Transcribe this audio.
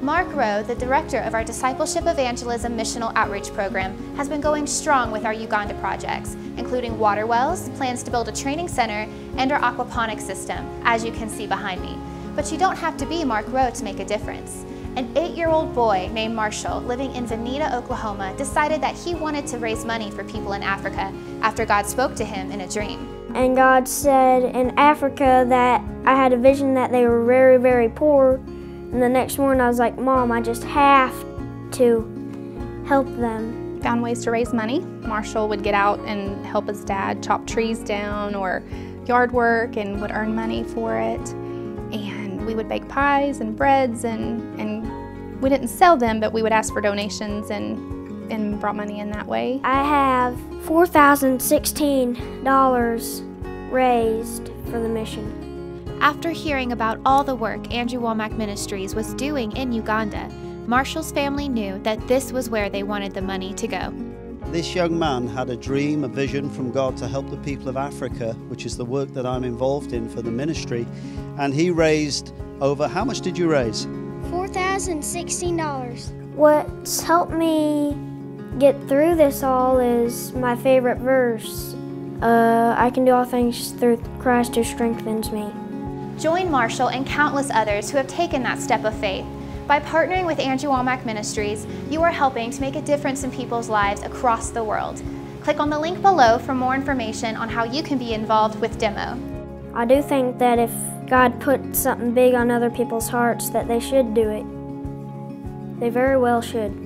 Mark Rowe, the director of our Discipleship Evangelism Missional Outreach Program, has been going strong with our Uganda projects, including water wells, plans to build a training center, and our aquaponics system, as you can see behind me. But you don't have to be Mark Rowe to make a difference. An eight-year-old boy named Marshall, living in Vinita, Oklahoma, decided that he wanted to raise money for people in Africa after God spoke to him in a dream. And God said in Africa that I had a vision that they were very, very poor and the next morning I was like, Mom, I just have to help them. Found ways to raise money. Marshall would get out and help his dad chop trees down or yard work and would earn money for it. And we would bake pies and breads and, and we didn't sell them, but we would ask for donations and, and brought money in that way. I have $4,016 raised for the mission. After hearing about all the work Andrew Wommack Ministries was doing in Uganda, Marshall's family knew that this was where they wanted the money to go. This young man had a dream, a vision from God to help the people of Africa, which is the work that I'm involved in for the ministry. And he raised over, how much did you raise? $4,016. What's helped me get through this all is my favorite verse. Uh, I can do all things through Christ who strengthens me. Join Marshall and countless others who have taken that step of faith. By partnering with Andrew Wommack Ministries, you are helping to make a difference in people's lives across the world. Click on the link below for more information on how you can be involved with DEMO. I do think that if God put something big on other people's hearts that they should do it. They very well should.